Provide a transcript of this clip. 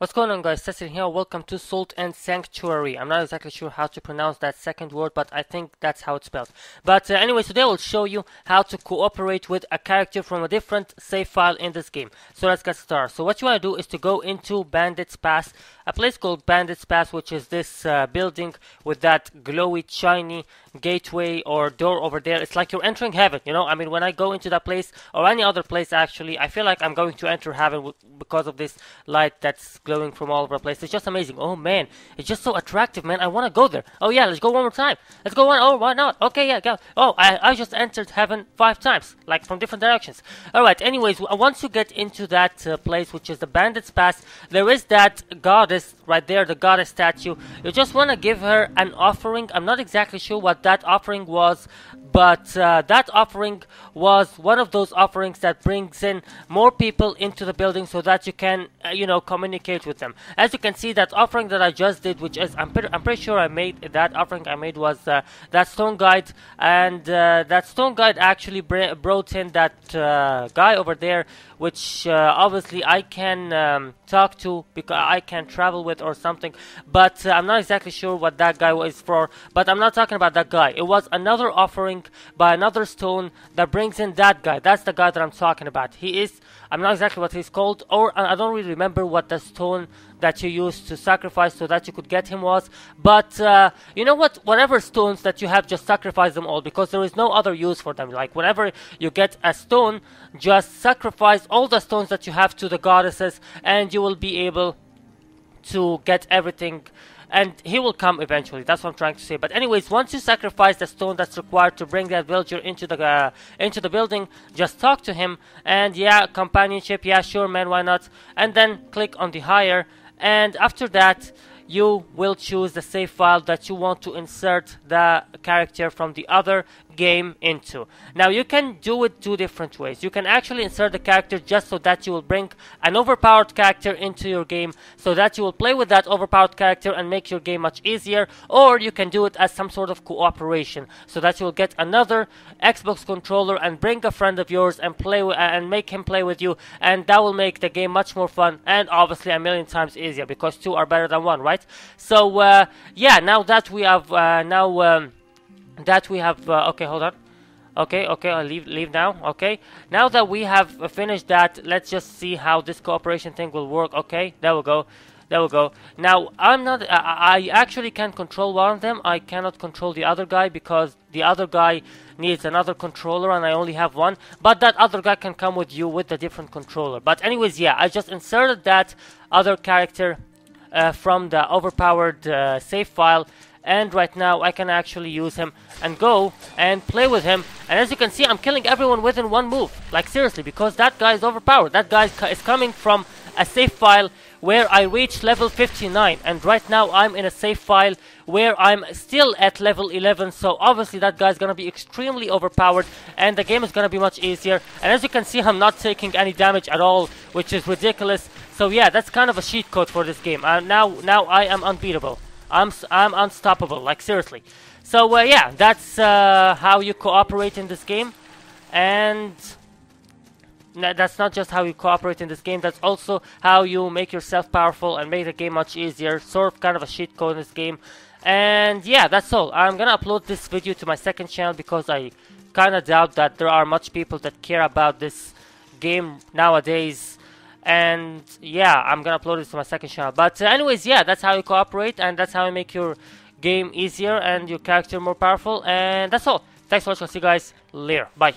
What's going on guys, Cecil here, welcome to Salt and Sanctuary. I'm not exactly sure how to pronounce that second word, but I think that's how it's spelled. But uh, anyway, today I will show you how to cooperate with a character from a different save file in this game. So let's get started. So what you want to do is to go into Bandit's Pass, a place called Bandit's Pass, which is this uh, building with that glowy, shiny gateway or door over there. It's like you're entering heaven, you know? I mean, when I go into that place, or any other place actually, I feel like I'm going to enter heaven because of this light that's glowing from all over the place. It's just amazing. Oh man, it's just so attractive, man. I want to go there. Oh yeah, let's go one more time. Let's go one. Oh, why not? Okay, yeah, go. Oh, I, I just entered heaven five times, like from different directions. All right. Anyways, once you get into that uh, place, which is the Bandit's Pass, there is that goddess right there, the goddess statue. You just want to give her an offering. I'm not exactly sure what that offering was, but uh, that offering was one of those offerings that brings in more people into the building so that you can, uh, you know, communicate with them. As you can see, that offering that I just did, which is I'm pretty, I'm pretty sure I made that offering I made was uh, that stone guide, and uh, that stone guide actually brought in that uh, guy over there, which uh, obviously I can um, talk to because I can travel with or something. But I'm not exactly sure what that guy was for. But I'm not talking about that guy. It was another offering by another stone that brings in that guy. That's the guy that I'm talking about. He is, I'm not exactly what he's called, or I don't really remember what the stone that you used to sacrifice so that you could get him was. But uh, you know what? Whatever stones that you have, just sacrifice them all because there is no other use for them. Like whenever you get a stone, just sacrifice all the stones that you have to the goddesses, and you will be able to get everything and he will come eventually. That's what I'm trying to say. But anyways, once you sacrifice the stone that's required to bring that villager into the uh, into the building, just talk to him and yeah, companionship, yeah, sure, man, why not? And then click on the hire, and after that you will choose the save file that you want to insert the character from the other game into. Now you can do it two different ways. You can actually insert the character just so that you will bring an overpowered character into your game so that you will play with that overpowered character and make your game much easier or you can do it as some sort of cooperation so that you will get another Xbox controller and bring a friend of yours and play w- and make him play with you and that will make the game much more fun and obviously a million times easier because two are better than one, right? So uh, yeah, now that we have uh, now um, that we have uh, okay hold on. Okay okay I'll leave leave now okay. Now that we have finished that let's just see how this cooperation thing will work okay? There we go there we go. Now I'm not I, I actually can control one of them. I cannot control the other guy because the other guy needs another controller and I only have one but that other guy can come with you with a different controller. But anyways yeah I just inserted that other character uh, from the overpowered uh, save file and right now I can actually use him and go and play with him. And as you can see I'm killing everyone within one move. Like seriously because that guy is overpowered. That guy is coming from a save file where I reached level 59 and right now I'm in a save file where I'm still at level 11 so obviously that guy is gonna be extremely overpowered and the game is gonna be much easier. And as you can see I'm not taking any damage at all which is ridiculous. So yeah that's kind of a cheat code for this game. And now now I am unbeatable I'm I'm unstoppable like seriously so uh, yeah that's uh, how you cooperate in this game and that's not just how you cooperate in this game, that's also how you make yourself powerful and make the game much easier. Sort of kind of a cheat code in this game. And yeah, that's all. I'm gonna upload this video to my second channel because I kinda doubt that there are much people that care about this game nowadays. And yeah, I'm gonna upload this to my second channel. But uh, anyways, yeah, that's how you cooperate and that's how you make your game easier and your character more powerful. And that's all. Thanks for watching. See you guys later. Bye.